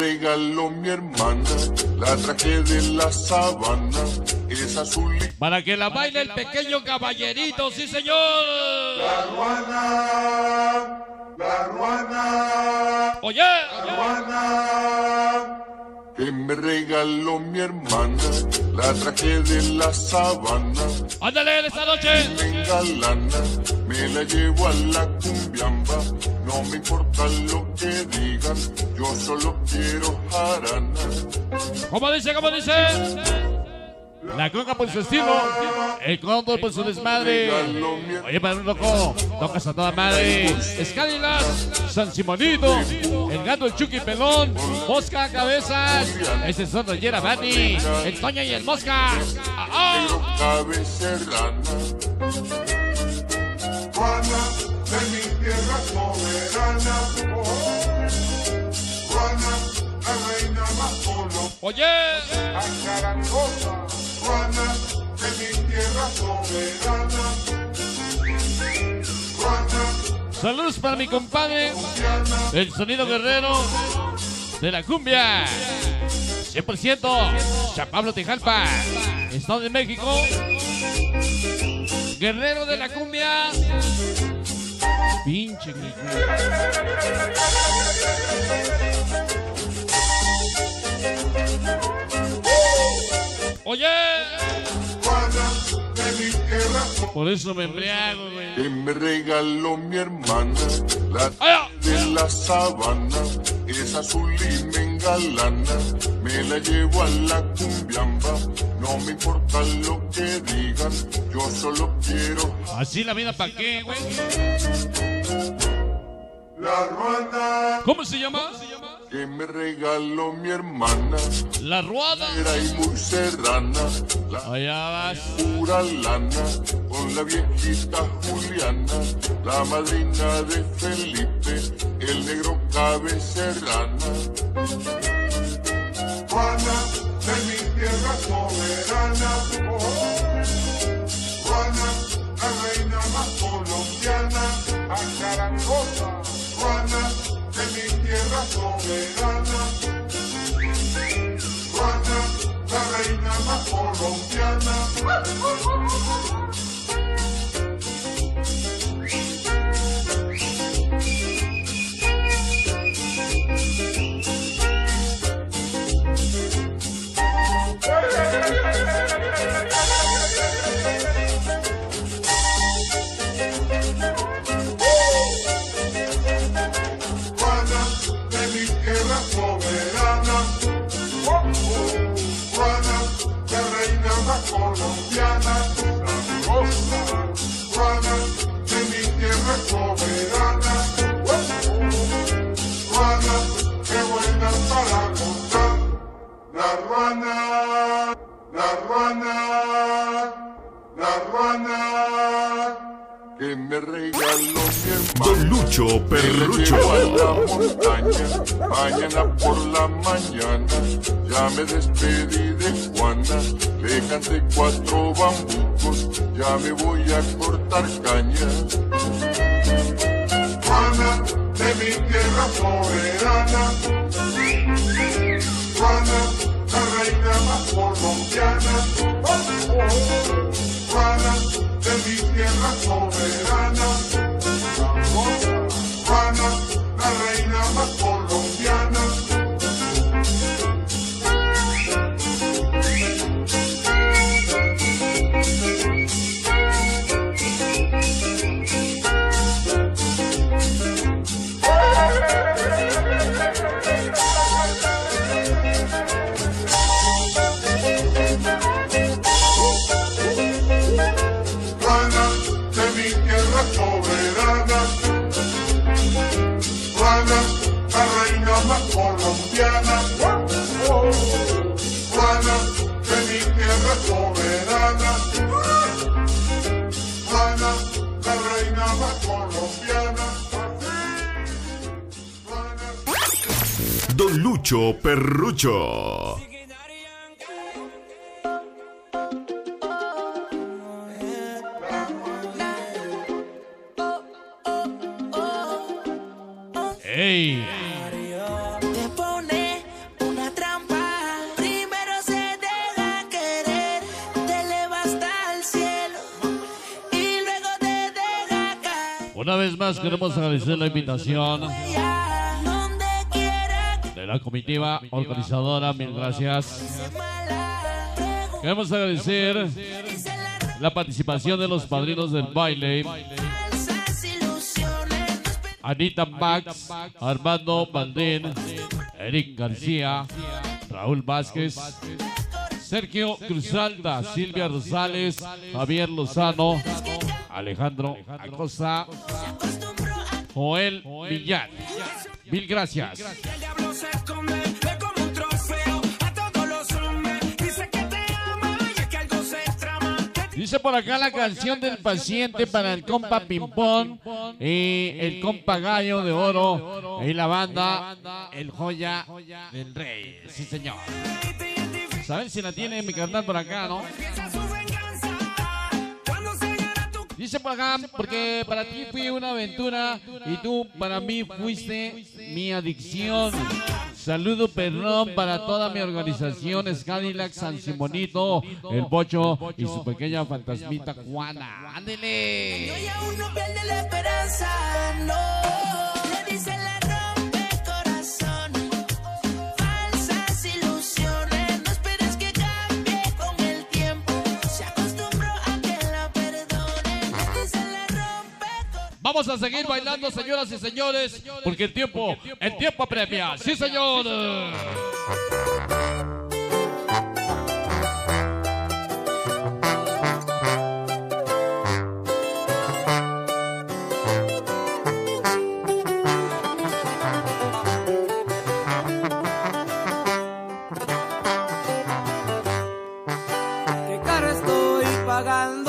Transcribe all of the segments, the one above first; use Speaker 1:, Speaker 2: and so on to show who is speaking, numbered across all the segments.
Speaker 1: regaló mi hermana, la traje de la sabana, es azul y
Speaker 2: Para que la baile el pequeño caballerito, sí señor.
Speaker 1: la ruana, la ruana,
Speaker 2: Oye,
Speaker 1: ruana, que me regaló mi hermana, la traje de la sabana,
Speaker 2: ándale esta noche.
Speaker 1: me engalana, me la llevo a la cumbiamba, no me importa lo que digan, yo solo quiero jarana.
Speaker 2: ¿Cómo dice? ¿Cómo dice? La coca por su estilo, el cóndor por su desmadre. Oye, padre loco, tocas a toda madre. Escálilas, San Simonito, el gato, el Chucky Pelón, Mosca Cabezas, ese es otro Yera Bani, el Toño y el Mosca. ¡Ah,
Speaker 1: Pero
Speaker 2: Oye, saludos para mi compadre, el sonido guerrero de la cumbia. 100% San Pablo Tejalpa, Estado de México. Guerrero de la cumbia. Pinche Oye, por eso me embriago, güey.
Speaker 1: Que me regaló mi hermana, la
Speaker 2: ¡Ay!
Speaker 1: de la sabana, es azul y me engalana, me la llevo a la cumbiamba, no me importa lo que digan, yo solo quiero
Speaker 2: Así la vida, ¿para qué, güey?
Speaker 1: la ruana
Speaker 2: ¿Cómo se llama?
Speaker 1: que me regaló mi hermana,
Speaker 2: La Ruada.
Speaker 1: era y muy serrana, la
Speaker 2: Allá vas.
Speaker 1: pura lana, con la viejita Juliana, la madrina de Felipe, el negro cabe serrana. Juana tierra soberana, Juana, la reina más colombiana, acarangosa, Juana de mi tierra soberana, que me regaló mi hermano.
Speaker 3: Don Lucho
Speaker 1: Me
Speaker 3: Perrucho.
Speaker 1: llevo a la montaña, mañana por la mañana, ya me despedí de Juana, le canté cuatro bambucos, ya me voy a cortar caña. Juana, de mi tierra soberana, Juana, la reina más colombiana, de mi tierra soberana. Reina más colombiana. Juana, de mi tierra soberana. Juana, la reina más colombiana. Juana.
Speaker 3: Don Lucho Perrucho.
Speaker 2: ¡Ey! Una vez más queremos agradecer la invitación de la comitiva organizadora. Mil gracias. Queremos agradecer la participación de los padrinos del baile. Anita Max, Armando Baldín, Eric García, Raúl Vázquez, Sergio Cruzalda, Silvia Rosales, Javier Lozano, Alejandro Acosta, Joel Villar. Mil gracias. Dice por acá la canción del paciente para el compa Pimpón y el compa Gallo de Oro y la banda El Joya del Rey. Sí, señor. Saben si la tiene mi carnal por acá, ¿no? Dice por acá, porque para ti fui una aventura y tú para mí fuiste mi adicción. Saludo perrón para toda mi organización, Cadillac San Simonito, El Bocho y su pequeña fantasmita Juana. ¡Ándele!
Speaker 4: Y aún no pierde la esperanza, no.
Speaker 2: Vamos a seguir bailando, señoras y señores, porque el tiempo, el tiempo premia. ¡Sí, señor!
Speaker 5: Qué caro estoy pagando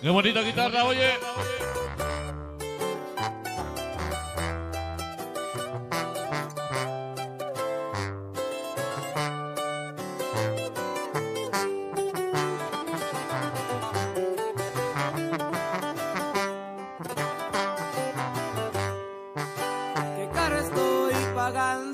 Speaker 2: ¡Qué bonita guitarra, oye!
Speaker 5: Qué caro estoy pagando